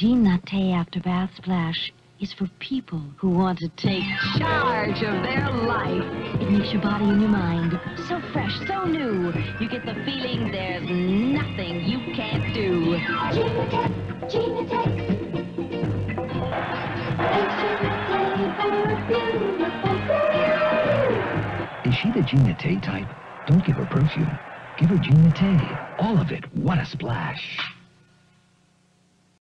Jean Nate After Bath Splash is for people who want to take charge of their life. It makes your body and your mind so fresh, so new. You get the feeling there's nothing you can't do. Jean Nate, Jean Nate. Is she the Jean Nate type? Don't give her perfume. Give her Jean Nate. All of it. What a splash.